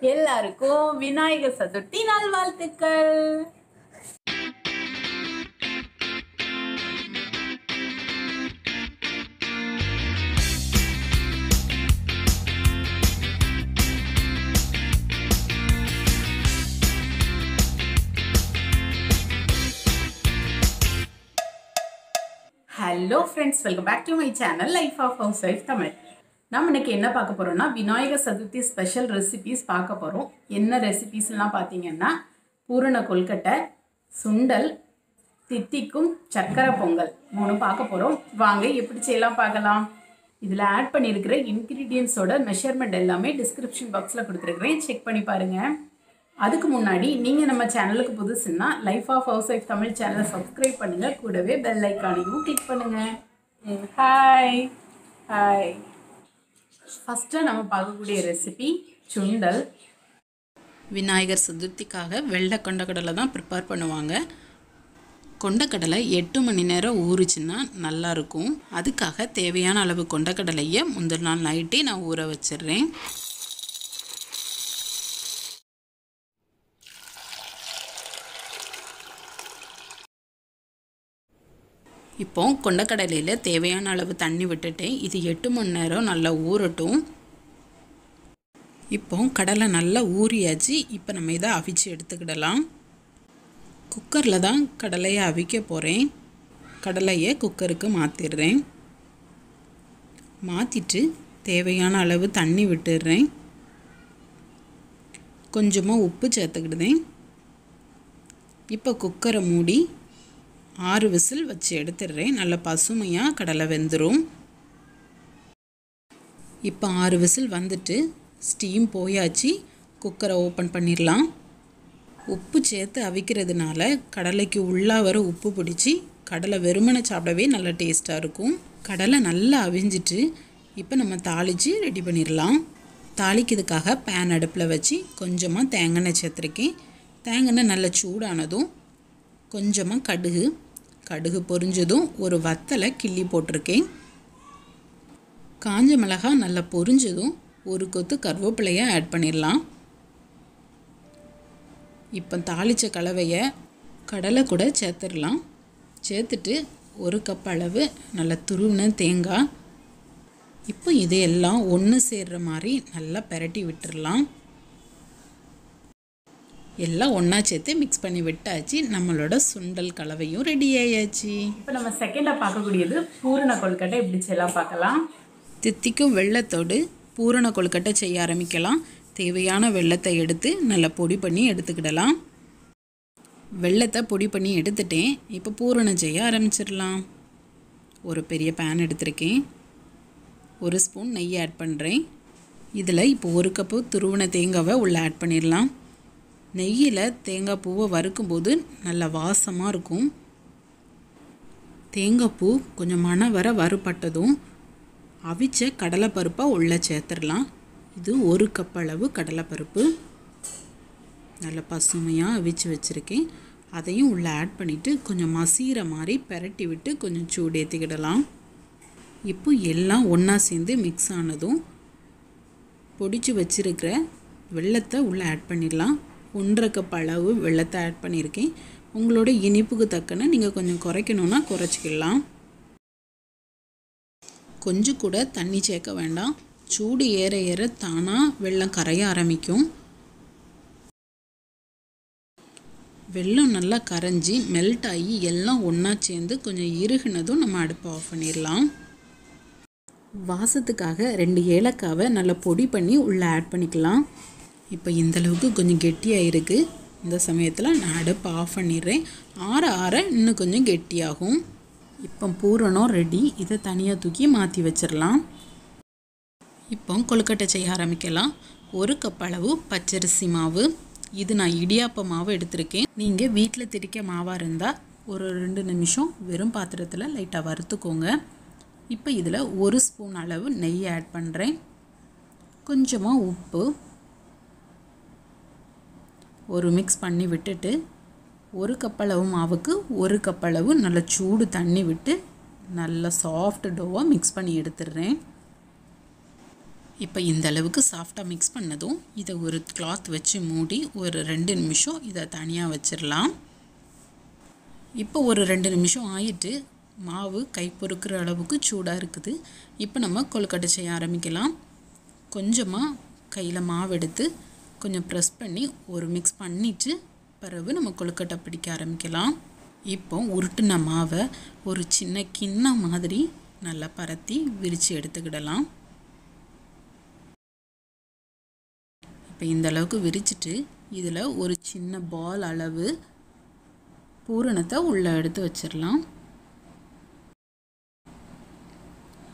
எல்லாருக்கும் விநாயகர் சதுர்த்தி நல்வாழ்த்துக்கள். Hello friends welcome back to my channel life of housewife Tamil நம்ம இன்னைக்கு என்ன பார்க்க போகிறோம்னா விநாயகர் சதுர்த்தி ஸ்பெஷல் ரெசிபீஸ் பார்க்க போகிறோம் என்ன ரெசிபீஸ்லாம் பார்த்தீங்கன்னா பூரண கொல்கட்டை சுண்டல் தித்திக்கும் சர்க்கரை பொங்கல் மூணு பார்க்க போகிறோம் வாங்க எப்படி செய்யலாம் பார்க்கலாம். இதில் ஆட் பண்ணியிருக்கிற இன்க்ரீடியன்ஸோட மெஷர்மெண்ட் எல்லாமே டிஸ்கிரிப்ஷன் பாக்ஸில் கொடுத்துருக்குறேன். செக் பண்ணி பாருங்கள் அதுக்கு முன்னாடி நீங்கள் நம்ம சேனலுக்கு புதுசுன்னா life of housewife Tamil சேனலை சப்ஸ்கிரைப் பண்ணுங்கள் கூடவே பெல் ஐக்கானையும் கிளிக் பண்ணுங்கள் ஹாய் ஹாய் ஃபஸ்ட்டு நம்ம பார்க்கக்கூடிய ரெசிபி சுண்டல். விநாயகர் சதுர்த்திக்காக வெள்ளை கொண்டக்கடலை தான் ப்ரிப்பேர் பண்ணுவாங்க. கொண்டக்கடலை எட்டு மணி நேரம் ஊறுச்சுன்னா நல்லாயிருக்கும் அதுக்காக தேவையான அளவு கொண்டக்கடலையை முந்தின நாள் நைட்டே நான் ஊற வச்சிடுறேன். இப்போ கொண்டக்கடலையில் தேவையான அளவு தண்ணி விட்டுட்டேன் இது எட்டு மணி நேரம் நல்லா ஊறட்டும். இப்போ கடலை நல்லா ஊறியாச்சு. இப்போ நம்ம இதை அவிச்சு எடுத்துக்கிடலாம். குக்கரில் தான் கடலையை அவிக்க போகிறேன் கடலையை குக்கருக்கு மாற்றிடுறேன் மாற்றிட்டு தேவையான அளவு தண்ணி விட்டுடுறேன். கொஞ்சமாக உப்பு சேர்த்துக்கிடுதேன். இப்போ குக்கரை மூடி ஆறு விசில் வச்சு எடுத்துடுறேன். நல்ல பசுமையாக கடலை வெந்துடும் இப்போ ஆறு விசில் வந்துட்டு ஸ்டீம் போயாச்சு. குக்கரை ஓப்பன் பண்ணிடலாம். உப்பு சேர்த்து அவிக்கிறதுனால கடலைக்கு உள்ளா வர உப்பு பிடிச்சி கடலை வெறுமனை சாப்பிடவே நல்ல டேஸ்ட்டாக இருக்கும். கடலை நல்லா அவிஞ்சிட்டு இப்போ நம்ம தாளித்து ரெடி பண்ணிடலாம். தாளிக்கிறதுக்காக பேன் அடுப்பில் வச்சு கொஞ்சமாக தேங்காய் சேர்த்துருக்கேன். தேங்காய் நல்லா சூடானதும் கொஞ்சமாக கடுகு கடுகு பொரிஞ்சதும் ஒரு வத்தலை கிள்ளி போட்டிருக்கேன். காஞ்ச மிளகாய் நல்லா பொரிஞ்சதும் ஒரு கொத்து கருவேப்பிலையை ஆட் பண்ணிடலாம். இப்போ தாளித்த கலவையை கடலை கூட சேர்த்துடலாம். சேர்த்துட்டு ஒரு கப் அளவு நல்லா துருவின தேங்காய். இப்போ இதையெல்லாம் ஒன்று சேர்கிற மாதிரி நல்லா பெரட்டி விட்டுடலாம். எல்லாம் ஒன்றா சேர்த்து மிக்ஸ் பண்ணி விட்டாச்சு. நம்மளோட சுண்டல் கலவையும் ரெடி ஆயாச்சு. இப்போ நம்ம செகண்டாக பார்க்கக்கூடியது பூரண கொல்கட்டை எப்படி செய்யலாம் பார்க்கலாம். தித்திக்கும் வெள்ளத்தோடு பூரண கொழுக்கட்டை செய்ய ஆரம்பிக்கலாம். தேவையான வெள்ளத்தை எடுத்து நல்லா பொடி பண்ணி எடுத்துக்கிடலாம். வெள்ளத்தை பொடி பண்ணி எடுத்துட்டேன். இப்போ பூரணம் செய்ய ஆரம்பிச்சிடலாம். ஒரு பெரிய பேன் எடுத்திருக்கேன். ஒரு ஸ்பூன் நெய் ஆட் பண்ணுறேன் இதில் இப்போ ஒரு கப்பு துருவன தேங்காவை உள்ளே ஆட் பண்ணிடலாம். நெய்யில் தேங்காய் பூவை வறுக்கும்போது நல்ல வாசமாக இருக்கும். தேங்காய் பூ கொஞ்சம் மணம் வர வறுபட்டதும் அவிச்ச கடலைப்பருப்பை உள்ளே சேர்த்துடலாம். இது ஒரு கப் அளவு கடலைப்பருப்பு. நல்ல பசுமையாக அவிச்சு வச்சுருக்கேன். அதையும் உள்ளே ஆட் பண்ணிவிட்டு கொஞ்சம் மசீர மாதிரி பெரட்டி விட்டு கொஞ்சம் சூடு ஏற்றிக்கிடலாம் இப்போ எல்லாம் ஒன்றா சேர்ந்து மிக்ஸ் ஆனதும் பொடிச்சு வச்சுருக்கிற வெள்ளத்தை உள்ளே ஆட் பண்ணிடலாம். ஒன்றரை கப் அளவு வெள்ளத்தை ஆட் பண்ணியிருக்கேன். உங்களோட இனிப்புக்கு தக்கன நீங்கள் கொஞ்சம் குறைக்கணுன்னா குறைச்சிக்கலாம். கொஞ்சம் கூட தண்ணி சேர்க்க வேண்டாம். சூடு ஏற ஏற தானாக வெள்ளம் கரைய ஆரம்பிக்கும். வெள்ளம் நல்லா கரைஞ்சி மெல்ட் ஆகி எல்லாம் ஒன்றா சேர்ந்து கொஞ்சம் இறுகுனதும் நம்ம அடுப்பை ஆஃப் பண்ணிடலாம். வாசத்துக்காக ரெண்டு ஏலக்காவை நல்லா பொடி பண்ணி உள்ளே ஆட் பண்ணிக்கலாம். இப்போ இந்தளவுக்கு கொஞ்சம் கெட்டியாக இருக்குது இந்த சமயத்தில் நான் அடுப்பை ஆஃப் பண்ணிடுறேன். ஆற ஆற இன்னும் கொஞ்சம் கெட்டியாகும். இப்போ பூரணம் ரெடி இதை தனியாக தூக்கி மாற்றி வச்சிடலாம். இப்போ கொழுக்கட்டை செய்ய ஆரம்பிக்கலாம். ஒரு கப் அளவு பச்சரிசி மாவு. இது நான் இடியாப்ப மாவு எடுத்திருக்கேன். நீங்கள் வீட்டில் திரிக்க மாவாக இருந்தால் ஒரு ரெண்டு நிமிஷம் வெறும் பாத்திரத்தில் லைட்டாக வறுத்துக்கோங்க. இப்போ இதில் ஒரு ஸ்பூன் அளவு நெய் ஆட் பண்ணுறேன் கொஞ்சமாக உப்பு ஒரு மிக்ஸ் பண்ணி விட்டுட்டு ஒரு கப்பளவு மாவுக்கு ஒரு கப்பளவு நல்ல சூடு தண்ணி விட்டு நல்ல சாஃப்ட் டோவாக மிக்ஸ் பண்ணி எடுத்துடுறேன். இப்போ இந்த அளவுக்கு சாஃப்டாக மிக்ஸ் பண்ணதும் இதை ஒரு கிளாத் வச்சு மூடி ஒரு ரெண்டு நிமிஷம் இதை தனியாக வச்சிடலாம். இப்போ ஒரு ரெண்டு நிமிஷம் ஆயிட்டு மாவு கை பொறுக்கிற அளவுக்கு சூடாக இருக்குது. இப்போ நம்ம கொழுக்கட்டை செய்ய ஆரம்பிக்கலாம். கொஞ்சமாக கையில் மாவு எடுத்து கொஞ்சம் ப்ரெஸ் பண்ணி ஒரு மிக்ஸ் பண்ணிவிட்டு பிறகு நம்ம கொழுக்கட்டை பிடிக்க ஆரம்பிக்கலாம். இப்போ உருட்டுன மாவை ஒரு சின்ன கிண்ணம் மாதிரி நல்லா பரத்தி விரித்து எடுத்துக்கிடலாம். இப்போ இந்த அளவுக்கு விரிச்சிட்டு இதில் ஒரு சின்ன பால் அளவு பூரணத்தை உள்ளே எடுத்து வச்சிடலாம்.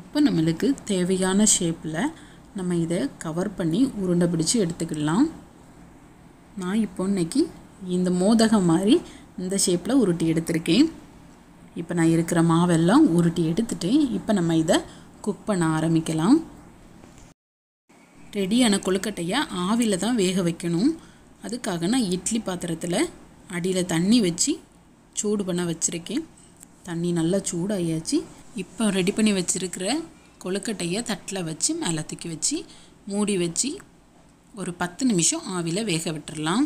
இப்போ நம்மளுக்கு தேவையான ஷேப்பில் நம்ம இதை கவர் பண்ணி உருண்டை பிடிச்சி எடுத்துக்கிடலாம். நான் இப்போ இன்றைக்கி இந்த மோதகம் மாதிரி இந்த ஷேப்பில் உருட்டி எடுத்திருக்கேன். இப்போ நான் இருக்கிற மாவெல்லாம் உருட்டி எடுத்துட்டேன். இப்போ நம்ம இதை குக் பண்ண ஆரம்பிக்கலாம். ரெடியான கொழுக்கட்டையை ஆவியில் தான் வேக வைக்கணும். அதுக்காக நான் இட்லி பாத்திரத்தில் அடியில் தண்ணி வச்சு சூடு பண்ண வச்சுருக்கேன். தண்ணி நல்லா சூடாயாச்சு. இப்போ ரெடி பண்ணி வச்சுருக்கிற கொழுக்கட்டையை தட்டில் வச்சு மேலே தூக்கி வச்சு மூடி வச்சு ஒரு பத்து நிமிஷம் ஆவியில் வேக விட்டுறலாம்.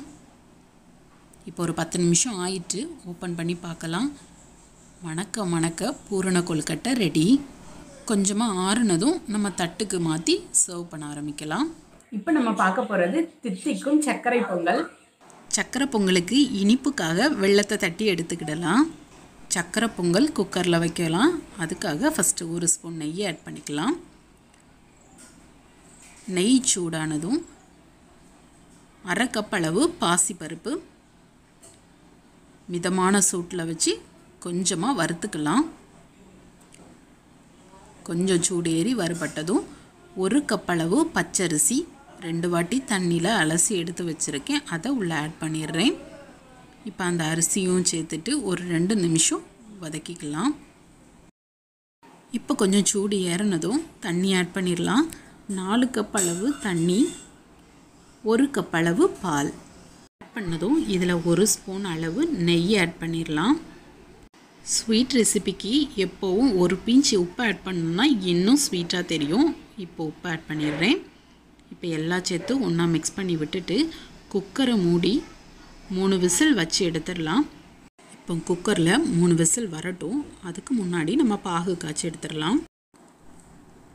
இப்போ ஒரு பத்து நிமிஷம் ஆயிட்டு ஓப்பன் பண்ணி பார்க்கலாம். மணக்க மணக்க பூரண கொழுக்கட்டை ரெடி. கொஞ்சமாக ஆறுனதும் நம்ம தட்டுக்கு மாற்றி சர்வ் பண்ண ஆரம்பிக்கலாம். இப்போ நம்ம பார்க்க போகிறது தித்திக்கும் சர்க்கரை பொங்கல். சக்கரை பொங்கலுக்கு இனிப்புக்காக வெள்ளத்தை தட்டி எடுத்துக்கிடலாம். சக்கரை பொங்கல் குக்கரில் வைக்கலாம். அதுக்காக ஃபஸ்ட்டு ஒரு ஸ்பூன் நெய்யை ஆட் பண்ணிக்கலாம். நெய் சூடானதும் அரை கப் அளவு பாசிப்பருப்பு மிதமான சூட்டில் வச்சு கொஞ்சமாக வறுத்துக்கலாம். கொஞ்சம் சூடு ஏறி வறுபட்டதும் ஒரு கப் அளவு பச்சரிசி ரெண்டு வாட்டி தண்ணியில் அலசி எடுத்து வச்சுருக்கேன். அதை உள்ளே ஆட் பண்ணிடுறேன். இப்போ அந்த அரிசியும் சேர்த்துட்டு ஒரு ரெண்டு நிமிஷம் வதக்கிக்கலாம். இப்போ கொஞ்சம் சூடு ஏறினதும் தண்ணி ஆட் பண்ணிடலாம். நாலு கப் அளவு தண்ணி ஒரு கப் அளவு பால். ஆட் பண்ணதும் இதில் ஒரு ஸ்பூன் அளவு நெய் ஆட் பண்ணிடலாம். ஸ்வீட் ரெசிபிக்கு எப்போவும் ஒரு பிஞ்ச் உப்பு ஆட் பண்ணணும்னா இன்னும் ஸ்வீட்டாக தெரியும். இப்போ உப்பு ஆட் பண்ணிடுறேன். இப்போ எல்லா சேர்த்து ஒன்றா மிக்ஸ் பண்ணி விட்டுட்டு குக்கரை மூடி மூணு விசில் வச்சு எடுத்துடலாம். இப்போ குக்கரில் மூணு விசில் வரட்டும். அதுக்கு முன்னாடி நம்ம பாகு காய்ச்சி எடுத்துடலாம்.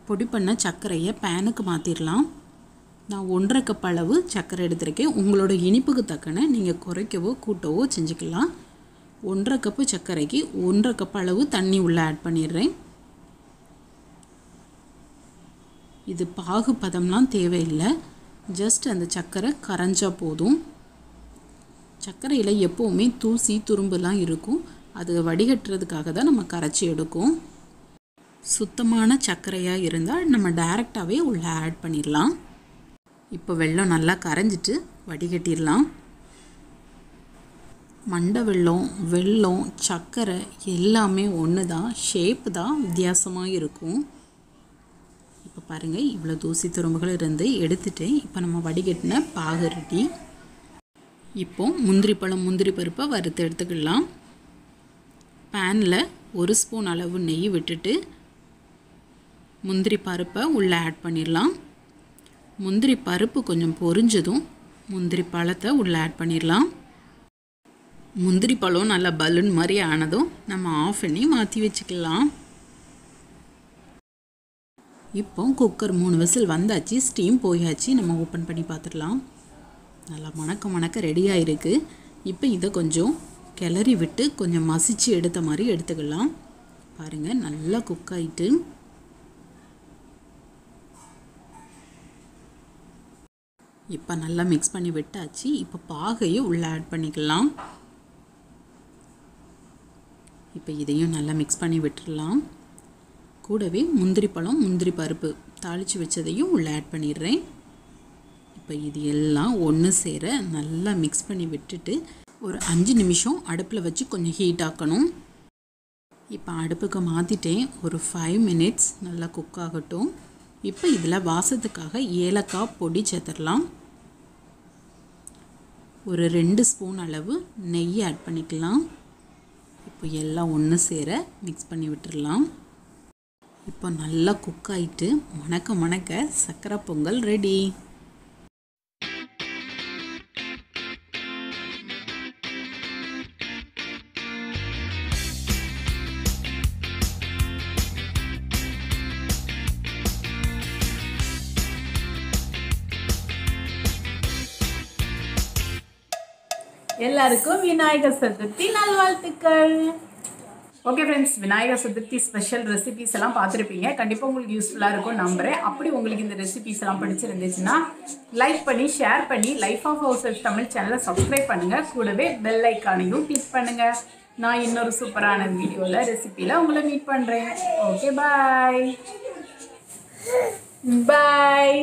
பொடி பண்ண சர்க்கரையை பேனுக்கு மாற்றிடலாம் நான் ஒன்றரை கப் அளவு சர்க்கரை எடுத்திருக்கேன். உங்களோட இனிப்புக்கு தக்கன நீங்கள் குறைக்கவோ கூட்டவோ செஞ்சுக்கலாம். ஒன்றரை கப்பு சர்க்கரைக்கு ஒன்றரை கப் அளவு தண்ணி உள்ளே ஆட் பண்ணிடுறேன். இது பாகு பதம்லாம் தேவையில்லை. ஜஸ்ட் அந்த சர்க்கரை கரைஞ்சால் போதும். சர்க்கரையில் எப்போவுமே தூசி துரும்புலாம் இருக்கும். அது வடிகட்டுறதுக்காக தான் நம்ம கரைச்சி எடுக்கும். சுத்தமான சர்க்கரையாக இருந்தால் நம்ம டைரெக்டாகவே உள்ளே ஆட் பண்ணிடலாம். இப்போ வெள்ளம் நல்லா கரைஞ்சிட்டு வடிகட்டிடலாம். மண்டை வெள்ளம் வெல்லம் சர்க்கரை எல்லாமே ஒன்று தான். ஷேப் தான் வித்தியாசமாக இருக்கும். இப்போ பாருங்கள் இவ்வளோ தூசி துரும்புகள் இருந்து எடுத்துட்டேன் இப்போ நம்ம வடிகட்டின பாகு இப்போ முந்திரி பழம் முந்திரி பருப்பை வறுத்து எடுத்துக்கலாம் பேனில் ஒரு ஸ்பூன் அளவு நெய் விட்டுட்டு முந்திரி பருப்பை உள்ளே ஆட் பண்ணிடலாம். முந்திரி பருப்பு கொஞ்சம் பொரிஞ்சதும் முந்திரி பழத்தை உள்ளே ஆட் பண்ணிடலாம். முந்திரி பழம் நல்லா பலூன் மாதிரி ஆனதும் நம்ம ஆஃப் பண்ணி மாற்றி வச்சுக்கலாம். இப்போ குக்கர் மூணு விசில் வந்தாச்சு ஸ்டீம் போயாச்சு நம்ம ஓப்பன் பண்ணி பார்த்துடலாம். நல்லா மணக்க மணக்க ரெடியாக இருக்குது இப்போ இதை கொஞ்சம் கிளறி விட்டு கொஞ்சம் மசிச்சு எடுத்த மாதிரி எடுத்துக்கலாம். பாருங்கள் நல்லா குக் ஆகிட்டு இப்போ நல்லா மிக்ஸ் பண்ணி விட்டாச்சு. இப்போ பாகையும் உள்ளே ஆட் பண்ணிக்கலாம். இப்போ இதையும் நல்லா மிக்ஸ் பண்ணி விட்டுடலாம். கூடவே முந்திரி பழம் முந்திரி பருப்பு தாளித்து வச்சதையும் உள்ளே ஆட் பண்ணிடுறேன். இப்போ இது எல்லாம் ஒன்று சேர நல்லா மிக்ஸ் பண்ணி விட்டுட்டு ஒரு அஞ்சு நிமிஷம் அடுப்பில் வச்சு கொஞ்சம் ஹீட் ஆக்கணும். இப்போ அடுப்புக்கு மாற்றிட்டேன் ஒரு ஃபைவ் மினிட்ஸ் நல்லா குக் ஆகட்டும். இப்போ இதில் வாசத்துக்காக ஏலக்காய் பொடி சேர்த்துடலாம். ஒரு ரெண்டு ஸ்பூன் அளவு நெய் ஆட் பண்ணிக்கலாம். இப்போ எல்லாம் ஒன்று சேர மிக்ஸ் பண்ணி விட்டுடலாம். இப்போ நல்லா குக் ஆகிட்டு மணக்க மணக்க சர்க்கரை பொங்கல் ரெடி எல்லாருக்கும் விநாயகர் சதுர்த்தி நல்வாழ்த்துக்கள். Okay friends Vinayagar Chathurthi special recipes எல்லாம் பார்த்துருப்பீங்க. கண்டிப்பாக உங்களுக்கு யூஸ்ஃபுல்லாக இருக்கும் நம்புறேன். அப்படி உங்களுக்கு இந்த ரெசிபிஸ் எல்லாம் பிடிச்சிருந்துச்சுன்னா லைக் பண்ணி ஷேர் பண்ணி லைஃப் ஆஃப் ஹவுஸ் தமிழ் சேனலை சப்ஸ்கிரைப் பண்ணுங்கள் கூடவே பெல் ஐக்கானையும் கிளிக் பண்ணுங்கள் நான் இன்னொரு சூப்பரான வீடியோவில் ரெசிபியில் உங்களை மீட் பண்ணுறேன் ஓகே பாய் பாய்